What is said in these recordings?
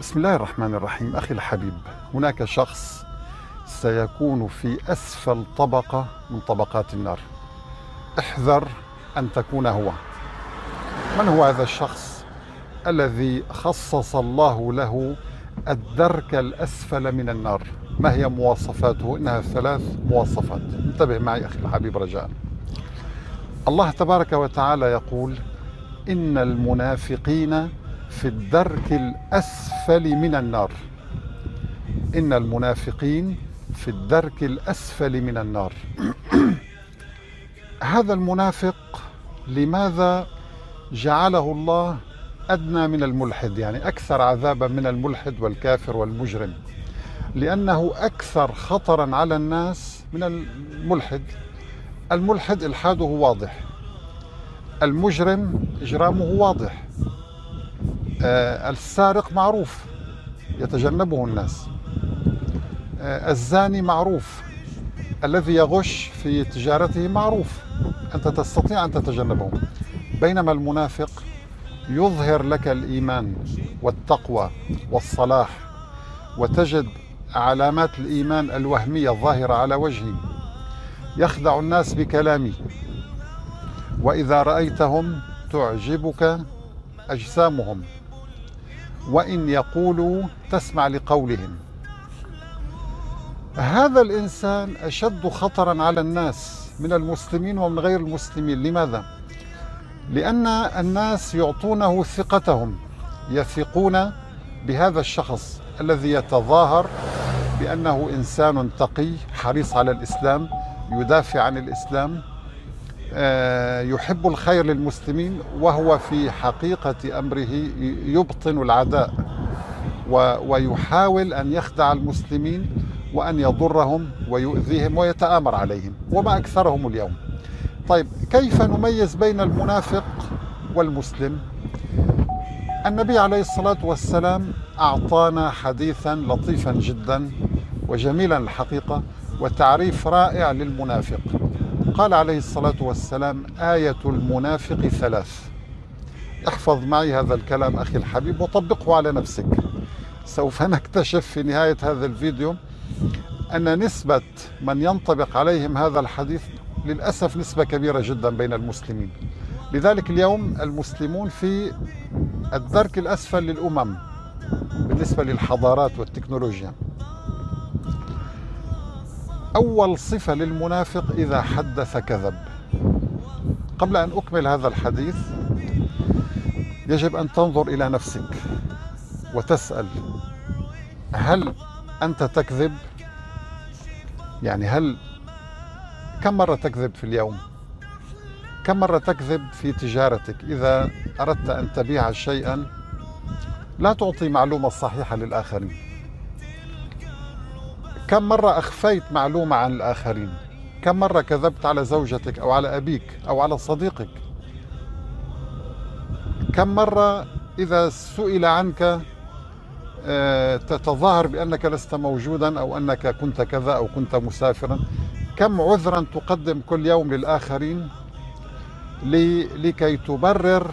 بسم الله الرحمن الرحيم. أخي الحبيب هناك شخص سيكون في أسفل طبقة من طبقات النار. احذر أن تكون هو. من هو هذا الشخص الذي خصص الله له الدرك الأسفل من النار؟ ما هي مواصفاته؟ إنها ثلاث مواصفات. انتبه معي أخي الحبيب رجاء. الله تبارك وتعالى يقول إن المنافقين في الدرك الأسفل من النار. إن المنافقين في الدرك الأسفل من النار. هذا المنافق لماذا جعله الله أدنى من الملحد؟ يعني أكثر عذابا من الملحد والكافر والمجرم. لأنه أكثر خطرا على الناس من الملحد. الملحد إلحاده واضح. المجرم إجرامه واضح. السارق معروف يتجنبه الناس. آه، الزاني معروف الذي يغش في تجارته معروف. أنت تستطيع أن تتجنبه. بينما المنافق يظهر لك الإيمان والتقوى والصلاح وتجد علامات الإيمان الوهمية الظاهرة على وجهه. يخدع الناس بكلامه وإذا رأيتهم تعجبك أجسامهم. وإن يقولوا تسمع لقولهم هذا الإنسان أشد خطرا على الناس من المسلمين ومن غير المسلمين لماذا؟ لأن الناس يعطونه ثقتهم يثقون بهذا الشخص الذي يتظاهر بأنه إنسان تقي حريص على الإسلام يدافع عن الإسلام يحب الخير للمسلمين وهو في حقيقة أمره يبطن العداء ويحاول أن يخدع المسلمين وأن يضرهم ويؤذيهم ويتآمر عليهم وما أكثرهم اليوم. طيب كيف نميز بين المنافق والمسلم؟ النبي عليه الصلاة والسلام أعطانا حديثا لطيفا جدا وجميلا الحقيقة وتعريف رائع للمنافق. قال عليه الصلاة والسلام آية المنافق ثلاث. احفظ معي هذا الكلام أخي الحبيب وطبقه على نفسك. سوف نكتشف في نهاية هذا الفيديو أن نسبة من ينطبق عليهم هذا الحديث للأسف نسبة كبيرة جدا بين المسلمين. لذلك اليوم المسلمون في الدرك الأسفل للأمم بالنسبة للحضارات والتكنولوجيا. أول صفة للمنافق إذا حدث كذب قبل أن أكمل هذا الحديث يجب أن تنظر إلى نفسك وتسأل هل أنت تكذب؟ يعني هل كم مرة تكذب في اليوم؟ كم مرة تكذب في تجارتك إذا أردت أن تبيع شيئا لا تعطي معلومة صحيحة للآخرين كم مرة أخفيت معلومة عن الآخرين؟ كم مرة كذبت على زوجتك أو على أبيك أو على صديقك؟ كم مرة إذا سئل عنك آه، تتظاهر بأنك لست موجودا أو أنك كنت كذا أو كنت مسافرا؟ كم عذرا تقدم كل يوم للآخرين لكي تبرر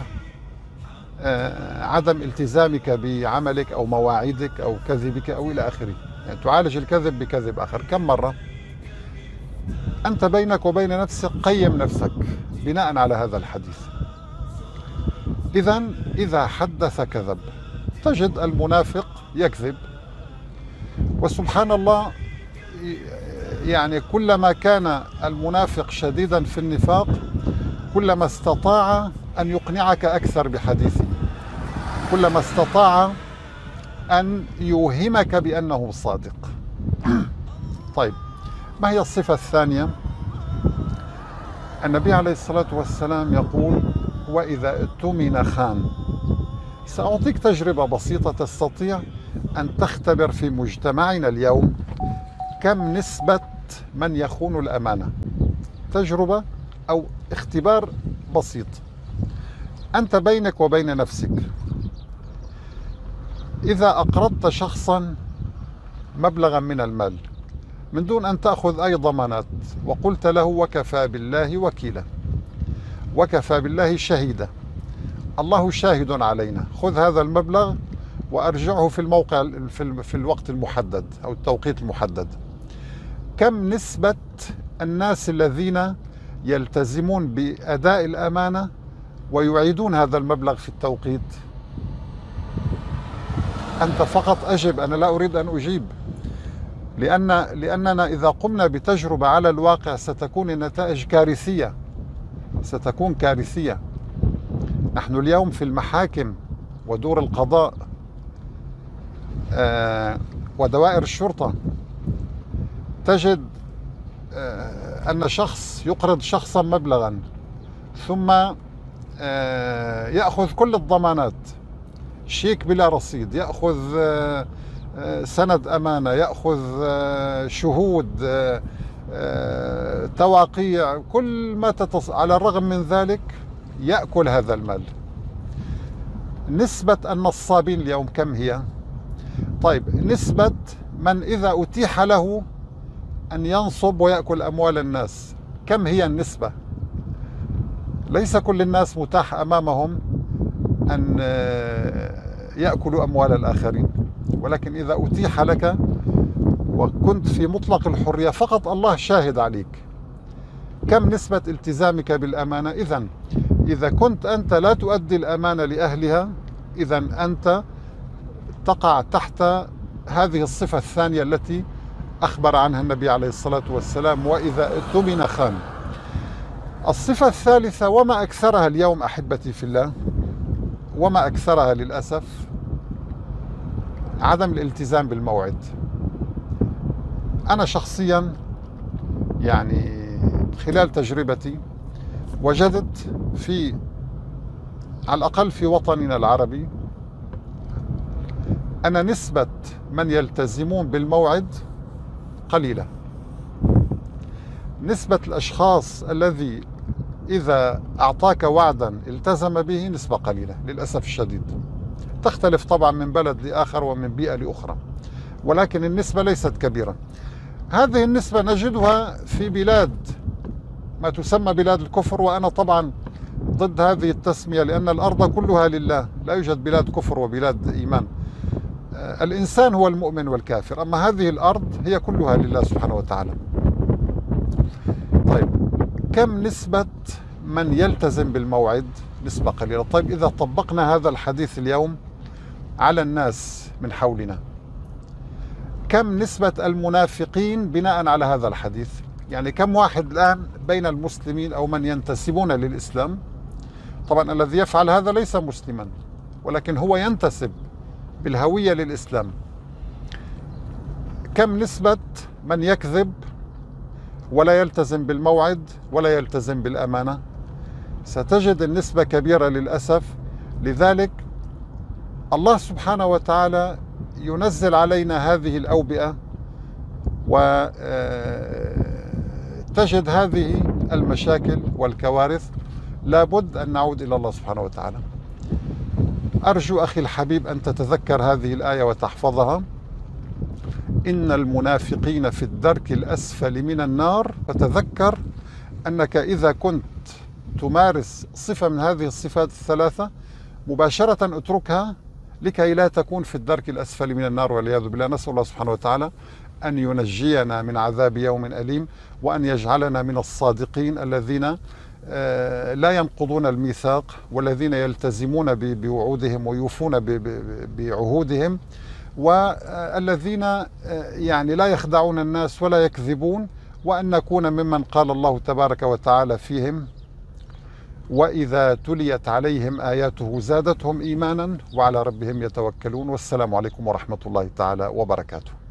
عدم التزامك بعملك أو مواعيدك أو كذبك أو إلى آخره. يعني تعالج الكذب بكذب آخر. كم مرة؟ أنت بينك وبين نفسك قيم نفسك بناء على هذا الحديث. إذا إذا حدث كذب تجد المنافق يكذب. وسبحان الله يعني كلما كان المنافق شديدا في النفاق كلما استطاع أن يقنعك أكثر بحديثه. كلما استطاع أن يوهمك بأنه صادق. طيب ما هي الصفة الثانية؟ النبي عليه الصلاة والسلام يقول وإذا اؤتمن خان. سأعطيك تجربة بسيطة تستطيع أن تختبر في مجتمعنا اليوم كم نسبة من يخون الأمانة. تجربة أو اختبار بسيط. أنت بينك وبين نفسك إذا أقرضت شخصا مبلغا من المال من دون أن تأخذ أي ضمانات وقلت له وكفى بالله وكيلا وكفى بالله شهيدا. الله شاهد علينا. خذ هذا المبلغ وأرجعه في الموقع في الوقت المحدد أو التوقيت المحدد. كم نسبة الناس الذين يلتزمون بأداء الأمانة ويعيدون هذا المبلغ في التوقيت؟ أنت فقط أجب أنا لا أريد أن أجيب. لأن لأننا إذا قمنا بتجربة على الواقع ستكون النتائج كارثية. ستكون كارثية. نحن اليوم في المحاكم ودور القضاء آه، ودوائر الشرطة تجد آه، أن شخص يقرض شخصا مبلغا ثم آه، يأخذ كل الضمانات. شيك بلا رصيد يأخذ سند أمانة يأخذ شهود تواقيع كل ما تتص... على الرغم من ذلك يأكل هذا المال نسبة النصابين اليوم كم هي؟ طيب نسبة من إذا أتيح له أن ينصب ويأكل أموال الناس كم هي النسبة؟ ليس كل الناس متاح أمامهم أن يأكلوا أموال الآخرين. ولكن إذا أتيح لك وكنت في مطلق الحرية فقط الله شاهد عليك. كم نسبة التزامك بالأمانة؟ إذا إذا كنت أنت لا تؤدي الأمانة لأهلها إذا أنت تقع تحت هذه الصفة الثانية التي أخبر عنها النبي عليه الصلاة والسلام وإذا اؤتمن خان. الصفة الثالثة وما أكثرها اليوم أحبتي في الله. وما أكثرها للأسف عدم الالتزام بالموعد. أنا شخصيا يعني خلال تجربتي وجدت في على الأقل في وطننا العربي أن نسبة من يلتزمون بالموعد قليلة. نسبة الأشخاص الذي إذا أعطاك وعدا التزم به نسبة قليلة للأسف الشديد. تختلف طبعا من بلد لآخر ومن بيئة لأخرى ولكن النسبة ليست كبيرة. هذه النسبة نجدها في بلاد ما تسمى بلاد الكفر وأنا طبعا ضد هذه التسمية لأن الأرض كلها لله لا يوجد بلاد كفر وبلاد إيمان. آه، الإنسان هو المؤمن والكافر أما هذه الأرض هي كلها لله سبحانه وتعالى. طيب. كم نسبة من يلتزم بالموعد؟ نسبة قليلة. طيب إذا طبقنا هذا الحديث اليوم على الناس من حولنا كم نسبة المنافقين بناء على هذا الحديث؟ يعني كم واحد الآن بين المسلمين أو من ينتسبون للإسلام؟ طبعا الذي يفعل هذا ليس مسلما ولكن هو ينتسب بالهوية للإسلام. كم نسبة من يكذب ولا يلتزم بالموعد ولا يلتزم بالأمانة. ستجد النسبة كبيرة للأسف. لذلك الله سبحانه وتعالى ينزل علينا هذه الأوبئة وتجد آه، هذه المشاكل والكوارث. لابد أن نعود إلى الله سبحانه وتعالى. أرجو أخي الحبيب أن تتذكر هذه الآية وتحفظها. إن المنافقين في الدرك الأسفل من النار. وتذكر أنك إذا كنت تمارس صفة من هذه الصفات الثلاثة مباشرة أتركها لكي لا تكون في الدرك الأسفل من النار والعياذ بالله. نسأل الله سبحانه وتعالى أن ينجينا من عذاب يوم أليم وأن يجعلنا من الصادقين الذين آه، لا ينقضون الميثاق والذين يلتزمون بوعودهم ويوفون بعهودهم. والذين آه، يعني لا يخدعون الناس ولا يكذبون وأن نكون ممن قال الله تبارك وتعالى فيهم. وإذا تليت عليهم آياته زادتهم إيمانا وعلى ربهم يتوكلون. والسلام عليكم ورحمة الله تعالى وبركاته.